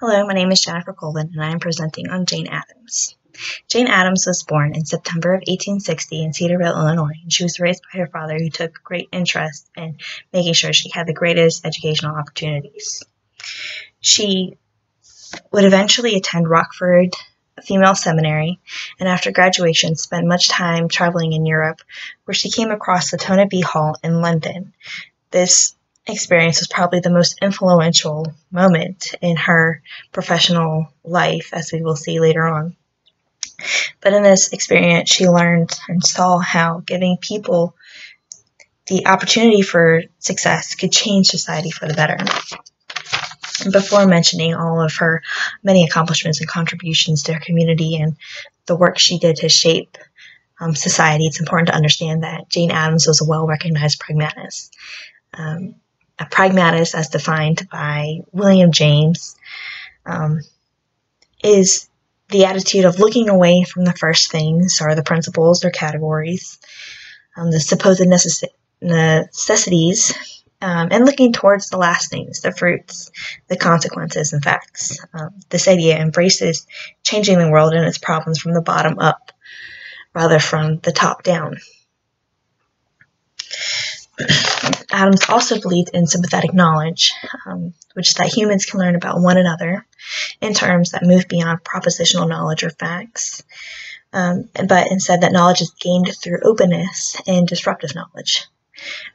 Hello, my name is Jennifer Colvin, and I am presenting on Jane Addams. Jane Addams was born in September of 1860 in Cedarville, Illinois, and she was raised by her father, who took great interest in making sure she had the greatest educational opportunities. She would eventually attend Rockford Female Seminary, and after graduation spent much time traveling in Europe, where she came across the Toynbee Hall in London. This experience was probably the most influential moment in her professional life, as we will see later on. But in this experience, she learned and saw how giving people the opportunity for success could change society for the better. Before mentioning all of her many accomplishments and contributions to her community and the work she did to shape um, society, it's important to understand that Jane Addams was a well recognized pragmatist. Um, a pragmatist, as defined by William James, um, is the attitude of looking away from the first things or the principles or categories, um, the supposed necess- necessities, um, and looking towards the last things, the fruits, the consequences, and facts. Um, this idea embraces changing the world and its problems from the bottom up rather from the top down. Addams also believed in sympathetic knowledge, um, which is that humans can learn about one another in terms that move beyond propositional knowledge or facts, um, but instead that knowledge is gained through openness and disruptive knowledge.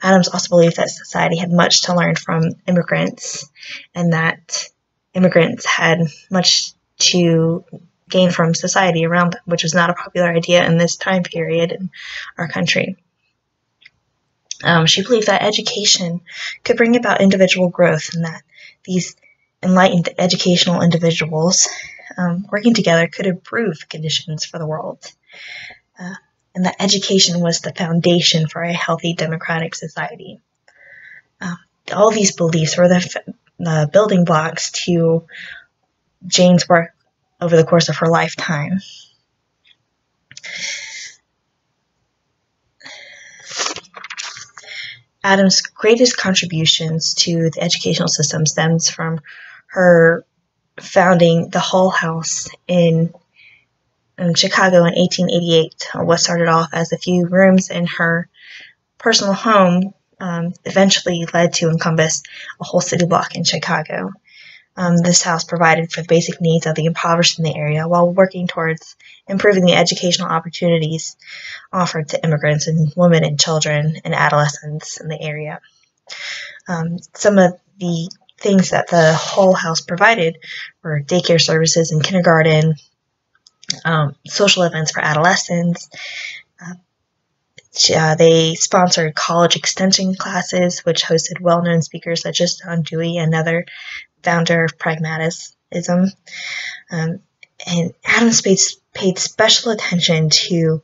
Addams also believed that society had much to learn from immigrants and that immigrants had much to gain from society around them, which was not a popular idea in this time period in our country. Um, she believed that education could bring about individual growth and that these enlightened educational individuals um, working together could improve conditions for the world. Uh, and that education was the foundation for a healthy democratic society. Uh, all these beliefs were the, the building blocks to Jane's work over the course of her lifetime. Addams' greatest contributions to the educational system stems from her founding the Hull House in, in Chicago in 1888. What started off as a few rooms in her personal home um, eventually led to encompass a whole city block in Chicago. Um, this house provided for the basic needs of the impoverished in the area while working towards improving the educational opportunities offered to immigrants and women and children and adolescents in the area. Um, some of the things that the Hull House provided were daycare services and kindergarten, um, social events for adolescents. Uh, uh, they sponsored college extension classes, which hosted well known speakers such as John Dewey, another founder of pragmatism. Um, and Adam paid, paid special attention to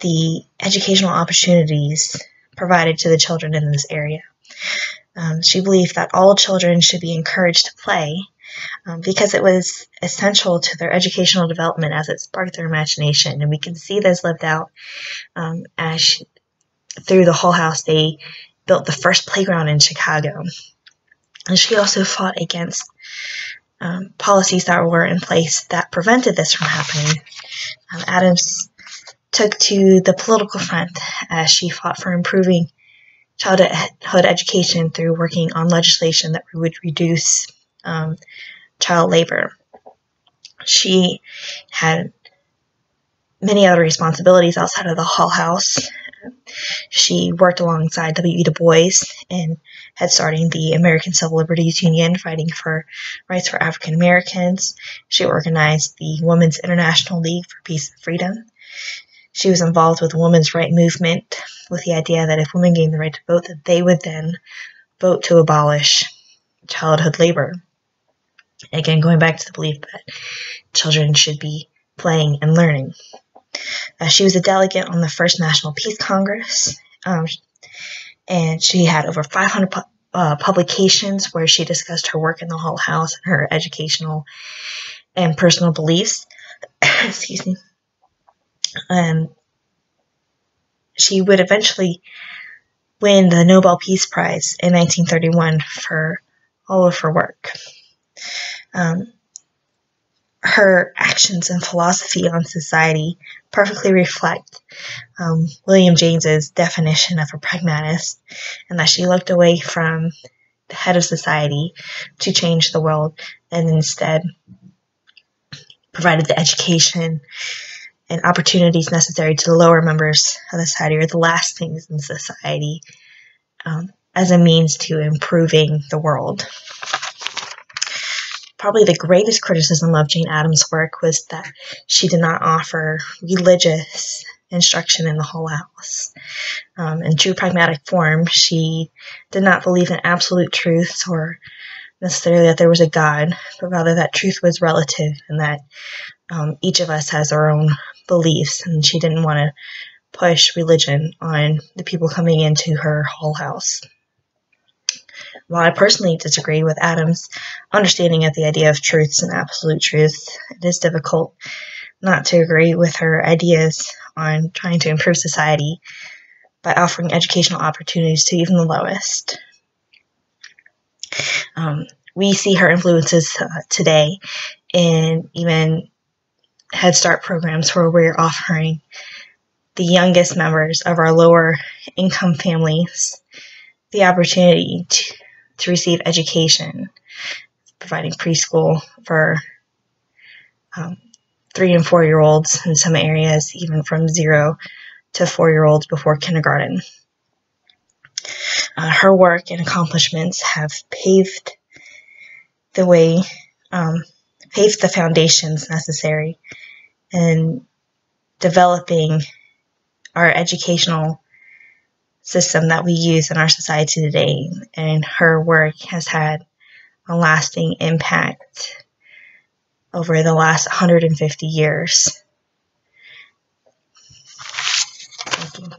the educational opportunities provided to the children in this area. Um, she believed that all children should be encouraged to play um, because it was essential to their educational development as it sparked their imagination. And we can see this lived out um, as she, through the Hull House. They built the first playground in Chicago. And she also fought against um, policies that were in place that prevented this from happening. Um, Addams took to the political front as she fought for improving childhood education through working on legislation that would reduce um, child labor. She had many other responsibilities outside of the Hull House. She worked alongside W.E. Du Bois in head starting the American Civil Liberties Union, fighting for rights for African Americans. She organized the Women's International League for Peace and Freedom. She was involved with the women's right movement with the idea that if women gained the right to vote, that they would then vote to abolish childhood labor. Again, going back to the belief that children should be playing and learning. Uh, she was a delegate on the first National Peace Congress, um, and she had over 500 pu- uh, publications where she discussed her work in the Hull House and her educational and personal beliefs. Excuse me. Um, she would eventually win the Nobel Peace Prize in 1931 for all of her work. Um, her actions and philosophy on society perfectly reflect um, William James's definition of a pragmatist, and that she looked away from the head of society to change the world and instead provided the education and opportunities necessary to the lower members of society or the last things in society um, as a means to improving the world. Probably the greatest criticism of Jane Addams' work was that she did not offer religious instruction in the Hull House. Um, in true pragmatic form, she did not believe in absolute truths or necessarily that there was a God, but rather that truth was relative and that um, each of us has our own beliefs, and she didn't want to push religion on the people coming into her Hull House. While I personally disagree with Addams' understanding of the idea of truths and absolute truth, it is difficult not to agree with her ideas on trying to improve society by offering educational opportunities to even the lowest. Um, we see her influences uh, today in even Head Start programs where we're offering the youngest members of our lower income families the opportunity to, to receive education, providing preschool for um, three and four year olds in some areas, even from zero to four year olds before kindergarten. Uh, her work and accomplishments have paved the way, um, paved the foundations necessary in developing our educational system that we use in our society today. And her work has had a lasting impact over the last 150 years. Thank you.